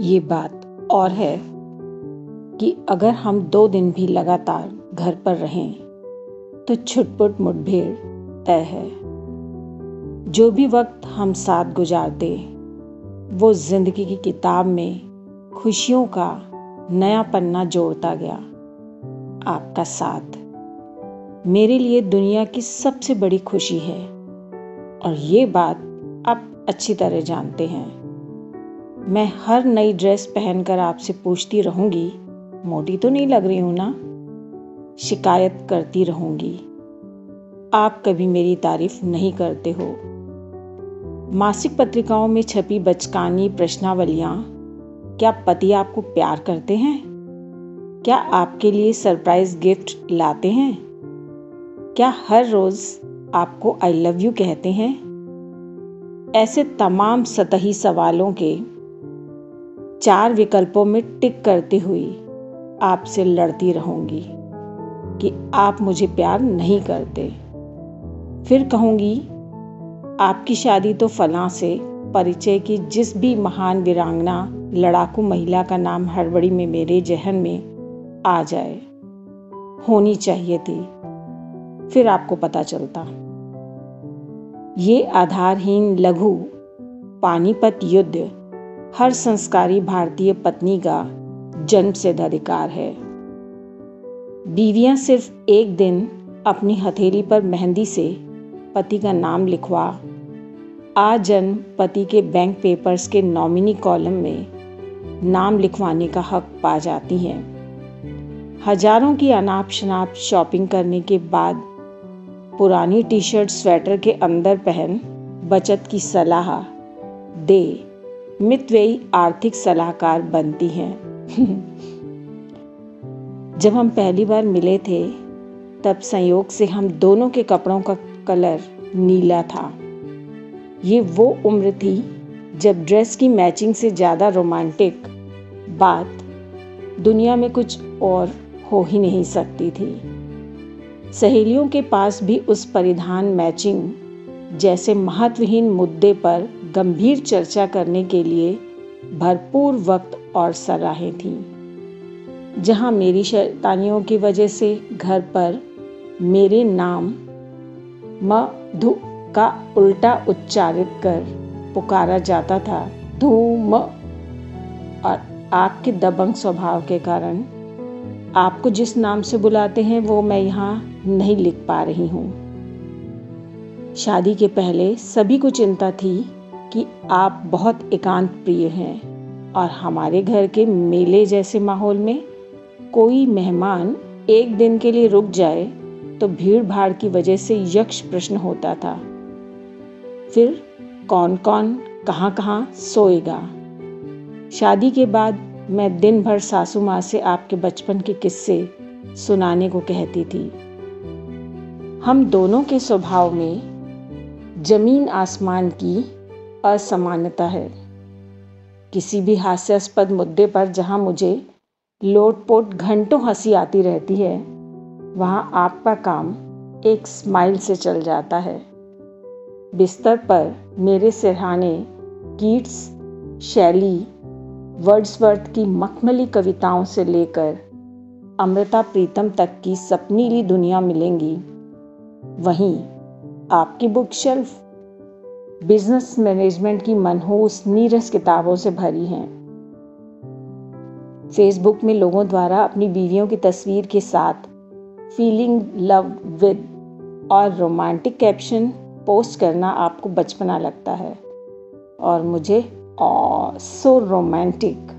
ये बात और है कि अगर हम दो दिन भी लगातार घर पर रहें तो छुटपुट मुठभेड़ तय है। जो भी वक्त हम साथ गुजारते वो ज़िंदगी की किताब में खुशियों का नया पन्ना जोड़ता गया। आपका साथ मेरे लिए दुनिया की सबसे बड़ी खुशी है। और ये बात आप अच्छी तरह जानते हैं। मैं हर नई ड्रेस पहनकर आपसे पूछती रहूँगी, मोटी तो नहीं लग रही हूँ ना? शिकायत करती रहूँगी। आप कभी मेरी तारीफ़ नहीं करते हो। मासिक पत्रिकाओं में छपी बचकानी प्रश्नावलियाँ, क्या पति आपको प्यार करते हैं? क्या आपके लिए सरप्राइज़ गिफ्ट लाते हैं? क्या हर रोज आपको आई लव यू कहते हैं? ऐसे तमाम सतही सवालों के चार विकल्पों में टिक करते हुए आपसे लड़ती रहूँगी कि आप मुझे प्यार नहीं करते। फिर कहूँगी, आपकी शादी तो फलां से परिचय की जिस भी महान वीरांगना लड़ाकू महिला का नाम हड़बड़ी में मेरे जहन में आ जाए, होनी चाहिए थी। फिर आपको पता चलता। ये आधारहीन लघु पानीपत युद्ध हर संस्कारी भारतीय पत्नी का जन्म सिद्ध अधिकार है। बीवियाँ सिर्फ़ एक दिन अपनी हथेली पर मेहंदी से पति का नाम लिखवा आजन्म पति के बैंक पेपर्स के नॉमिनी कॉलम में नाम लिखवाने का हक पा जाती हैं। हज़ारों की अनाप शनाप शॉपिंग करने के बाद पुरानी टी शर्ट स्वेटर के अंदर पहन बचत की सलाह दे मितव्ययी आर्थिक सलाहकार बनती हैं। जब हम पहली बार मिले थे, तब संयोग से हम दोनों के कपड़ों का कलर नीला था। ये वो उम्र थी जब ड्रेस की मैचिंग से ज़्यादा रोमांटिक बात दुनिया में कुछ और हो ही नहीं सकती थी। सहेलियों के पास भी उस परिधान मैचिंग जैसे महत्वहीन मुद्दे पर गंभीर चर्चा करने के लिए भरपूर वक्त और सलाहें थीं। जहाँ मेरी शैतानियों की वजह से घर पर मेरे नाम मधु का उल्टा उच्चारित कर पुकारा जाता था। धूम और आपके दबंग स्वभाव के कारण आपको जिस नाम से बुलाते हैं वो मैं यहाँ नहीं लिख पा रही हूँ। शादी के पहले सभी को चिंता थी कि आप बहुत एकांत प्रिय हैं और हमारे घर के मेले जैसे माहौल में कोई मेहमान एक दिन के लिए रुक जाए तो भीड़ भाड़ की वजह से यक्ष प्रश्न होता था। फिर कौन कौन कहाँ कहाँ सोएगा? शादी के बाद मैं दिन भर सासू माँ से आपके बचपन के किस्से सुनाने को कहती थी। हम दोनों के स्वभाव में ज़मीन आसमान की असमानता है। किसी भी हास्यास्पद मुद्दे पर जहाँ मुझे लोटपोट घंटों हँसी आती रहती है, वहाँ आपका काम एक स्माइल से चल जाता है। बिस्तर पर मेरे सिरहाने कीट्स, शैली, वर्ड्सवर्थ की मखमली कविताओं से लेकर अमृता प्रीतम तक की सपनीली दुनिया मिलेंगी, वहीं आपकी बुक शेल्फ बिज़नेस मैनेजमेंट की मनहूस, नीरस किताबों से भरी हैं। फेसबुक में लोगों द्वारा अपनी बीवियों की तस्वीर के साथ फीलिंग लव विद और रोमांटिक कैप्शन पोस्ट करना आपको बचपना लगता है। और मुझे सो रोमांटिक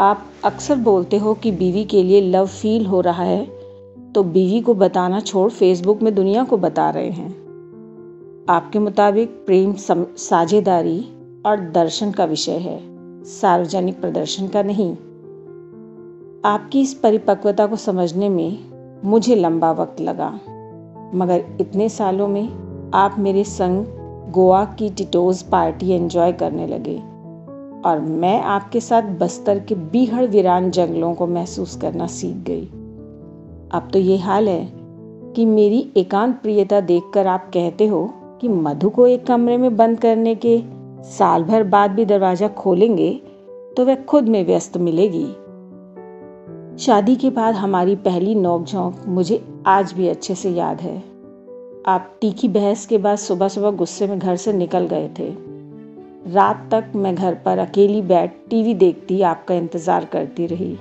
आप अक्सर बोलते हो कि बीवी के लिए लव फील हो रहा है तो बीवी को बताना छोड़ फेसबुक में दुनिया को बता रहे हैं। आपके मुताबिक प्रेम साझेदारी और दर्शन का विषय है। सार्वजनिक प्रदर्शन का नहीं। आपकी इस परिपक्वता को समझने में मुझे लंबा वक्त लगा। मगर इतने सालों में आप मेरे संग गोवा की टिटोज पार्टी एंजॉय करने लगे और मैं आपके साथ बस्तर के बीहड़ वीरान जंगलों को महसूस करना सीख गई। अब तो ये हाल है कि मेरी एकांत प्रियता देखकर आप कहते हो कि मधु को एक कमरे में बंद करने के साल भर बाद भी दरवाज़ा खोलेंगे तो वह खुद में व्यस्त मिलेगी। शादी के बाद हमारी पहली नोक मुझे आज भी अच्छे से याद है। आप तीखी बहस के बाद सुबह सुबह गुस्से में घर से निकल गए थे। रात तक मैं घर पर अकेली बैठ टीवी देखती, आपका इंतज़ार करती रही।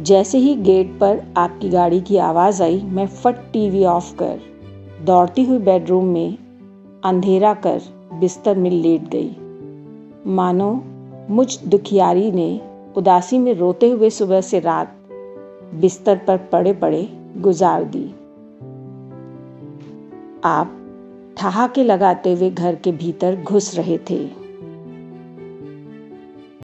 जैसे ही गेट पर आपकी गाड़ी की आवाज़ आई, मैं फट टीवी ऑफ़ कर दौड़ती हुई बेडरूम में अंधेरा कर बिस्तर में लेट गई। मानो मुझ दुखियारी ने उदासी में रोते हुए सुबह से रात बिस्तर पर पड़े पड़े गुजार दी। आप ठहाके लगाते हुए घर के भीतर घुस रहे थे।